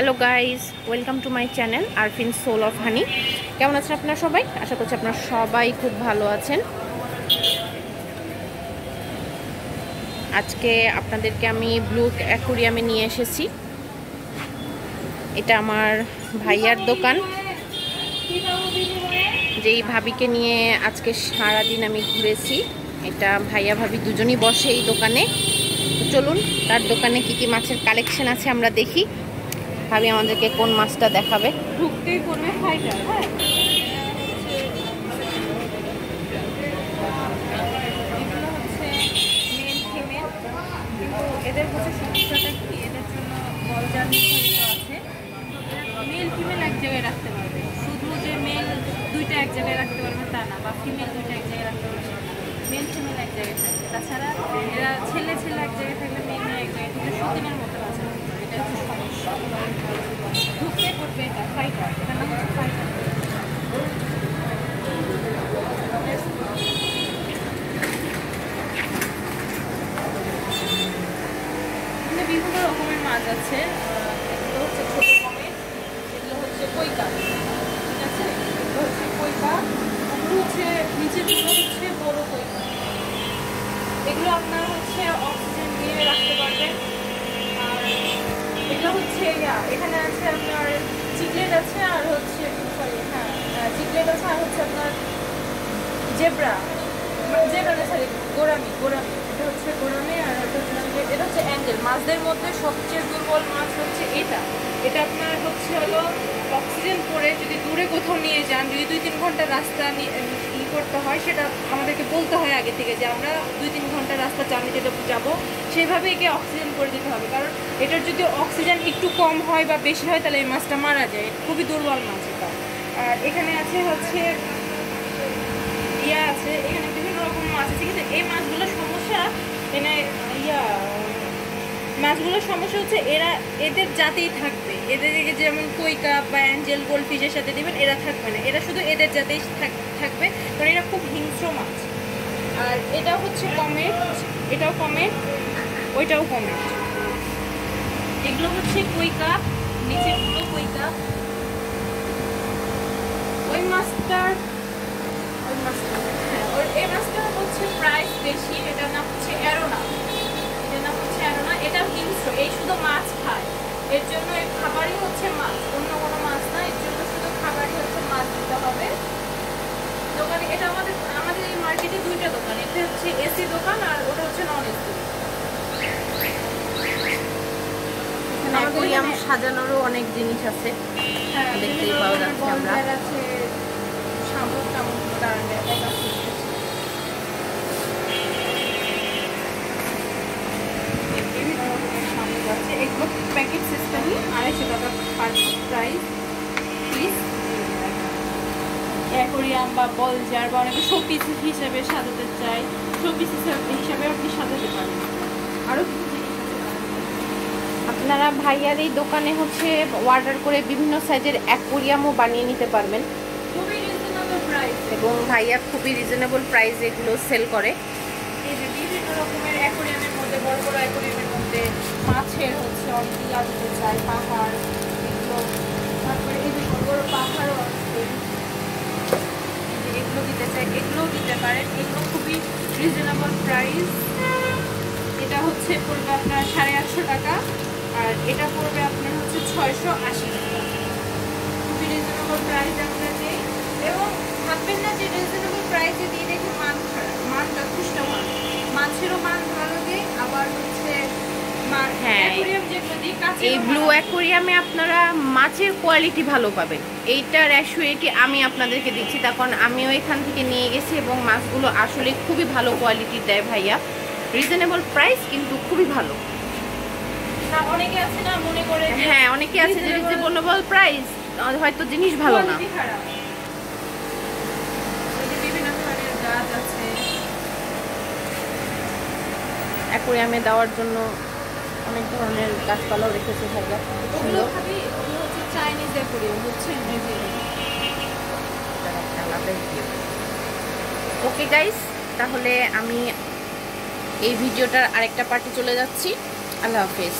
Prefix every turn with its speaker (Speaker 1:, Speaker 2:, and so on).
Speaker 1: Hello guys welcome to my channel Arfin soul of honey. কেমন আছেন আপনারা সবাই? আশা করছি আপনারা সবাই খুব ভালো আছেন। আজকে আপনাদেরকে আমি ব্লু অ্যাকুরিয়ামে নিয়ে এসেছি। এটা আমার ভাইয়ার দোকান। যেই ভাবিকে নিয়ে আজকে সারাদিন আমি ঘুরেছি, এটা ভাইয়া ভাবি দুজনই বসে এই দোকানে। চলুন, তার দোকানে কি কি মাছের কালেকশন আছে আমরা দেখি। ভাবি আমাদেরকে কোন মাছটা দেখাবে।
Speaker 2: ঢুকতেই করবে হ্যাঁ। এদের হচ্ছে সমস্যাটা এদের জন্য বলজার নির্ধারিত আছে। মেল ফিমেল এক জায়গায় রাখতে পারবে। শুধু যে মেল এক জায়গায় রাখতে পারবে তা না, বা ফিমেল এক জায়গায় রাখতে পারবে মেল এক জায়গায় তাছাড়া এরা ছেলে ছেলে এক জায়গায় থাকলে মেয়ে মেয়ে এক জায়গায় থাকলে সুদিনের মতো আছে এটা হচ্ছে সমস্যা ঢুকতে করবে এটা ফাইটার এটার নাম হচ্ছে ফাইটার এখানে বিভিন্ন রকমের মাছ আছে আহ, এগুলো হচ্ছে ছোট কমেট এগুলো হচ্ছে কৈকা ঠিক আছে এগুলো হচ্ছে কৈকা এগুলো হচ্ছে নিচেরগুলো হচ্ছে বড় কৈকা এগুলো আপনার হচ্ছে অক্সিজেন দিয়ে রাখতে পারবেন আর এগুলো হচ্ছে এখানে আছে আপনার চিকলেট আছে আর হচ্ছে হ্যাঁ চিকলেট আছে আর হচ্ছে আপনার জেব্রা জেব্রা না সরি গোরামি গোরামি এটা হচ্ছে গোরামি আর এটা হচ্ছে এটা অ্যাঞ্জেল মাছদের মধ্যে সবচেয়ে দুর্বল মাছ হচ্ছে এটা। এটা আপনার হচ্ছে হলো অক্সিজেন পরে যদি দূরে কোথাও নিয়ে যান, যদি দুই তিন ঘণ্টা রাস্তা নিয়ে করতে হয়, সেটা আমাদেরকে বলতে হয় আগে থেকে যে আমরা দুই তিন ঘণ্টা রাস্তা চালিয়ে যেতে যাব। সেইভাবে একে অক্সিজেন করে দিতে হবে। কারণ এটার যদি অক্সিজেন একটু কম হয় বা বেশি হয়, তাহলে এই মাছটা মারা যায়। খুবই দুর্বল মাছ এটা। আর এখানে আছে হচ্ছে ইয়া আছে, এখানে বিভিন্ন রকম মাছ আছে। কিন্তু এই মাছগুলোর সমস্যা এখানে ইয়া মাছগুলোর সমস্যা হচ্ছে এরা, এদের জাতেই থাকবে। এদেরকে যেমন কৈকা বা অ্যাঞ্জেল গোল্ডফিশের সাথে দেবেন, এরা থাকবে না। এরা শুধু এদের জাতেই থাক- থাকবে, কারণ এরা খুব হিংস্র মাছ। আর এটাও হচ্ছে কমেট এটাও কমেট ওইটাও কমেট এগুলো হচ্ছে কৈকা নিচেরগুলো কৈকা ওই মাছটার ওই মাছটা হ্যাঁ ওর এই মাছটার হচ্ছে প্রাইস বেশি, এটার নাম হচ্ছে এটার নাম হচ্ছে অ্যারোনা এটা হিংস্র এই শুধু মাছ খায় এর জন্য এর খাবারই হচ্ছে মাছ অন্য কোনো মাছ না এর জন্য শুধু খাবারই হচ্ছে মাছ দিতে হবে। দোকানে এটা আমাদের আমাদের এই মার্কেটে দুইটা দোকান এটা হচ্ছে এসি দোকান আর ওটা হচ্ছে নন এসি
Speaker 1: অ্যাকুরিয়াম সাজানোরও অনেক জিনিস আছে।
Speaker 2: হ্যাঁ
Speaker 1: দেখতেই পাওয়া যাচ্ছে আমরা।
Speaker 2: আছে শামুক টামুক তার ব্যাগ আছে বিভিন্ন রকমের শামুক আছে এগুলো প্যাকেট সিস্টেমই আড়াইশো টাকা পার প্রাইস পিস অ্যাকোরিয়াম বা বল জার বা অনেকে শোপিস হিসেবে সাজাতে চাই। শোপিস হিসাবে আপনি সাজাতে পারেন। আরও
Speaker 1: আপনারা ভাইয়ার এই দোকানে হচ্ছে অর্ডার করে বিভিন্ন সাইজের অ্যাকোরিয়ামও বানিয়ে নিতে পারবেন।
Speaker 2: খুবই রিজনেবল প্রাইস
Speaker 1: এবং ভাইয়া খুবই রিজনেবল প্রাইস এগুলো সেল করে।
Speaker 2: এই যে বিভিন্ন রকমের অ্যাকোরিয়ামের মধ্যে বড় বড় অ্যাকোরিয়ামের মধ্যে মাছের হচ্ছে চাই পাহাড় এগুলো। তারপরে এই যে বড় বড় পাহাড়ও আছে এই যে এগুলো দিতে চাই এগুলোও দিতে পারেন এগুলো খুবই এটা হচ্ছে পড়বে আপনার সাড়ে আটশো টাকা। আর এটা পড়বে আপনার হচ্ছে ছয়শো আশি টাকা। খুবই রিজনেবল প্রাইস দিই এবং ভাববেন না যে রিজনেবল প্রাইসে দিয়ে
Speaker 1: হ্যাঁ। এই ব্লু। অ্যাকুরিয়ামে আপনারা মাছের কোয়ালিটি ভালো পাবেন। এইটার অ্যাসুয়েটি আমি আপনাদেরকে দিচ্ছি। তখন আমিও এখান থেকে নিয়ে গেছি এবং মাছগুলো আসলে খুবই ভালো কোয়ালিটির দেয় ভাইয়া। রিজনেবল প্রাইস কিন্তু খুবই ভালো।
Speaker 2: মনে
Speaker 1: হ্যাঁ অনেকে আছে যে রিজনেবল প্রাইস হয়তো জিনিস ভালো না। অ্যাকুরিয়ামে দেওয়ার জন্য অনেক ধরনের গাছপালাও রেখেছে
Speaker 2: সরকার
Speaker 1: সুন্দর
Speaker 2: হচ্ছে চাইনিজ অ্যাকোরিয়াম বুঝছেন?
Speaker 1: ওকে গাইস তাহলে আমি এই ভিডিওটার আরেকটা পার্টি চলে যাচ্ছি। আল্লাহ হাফেজ।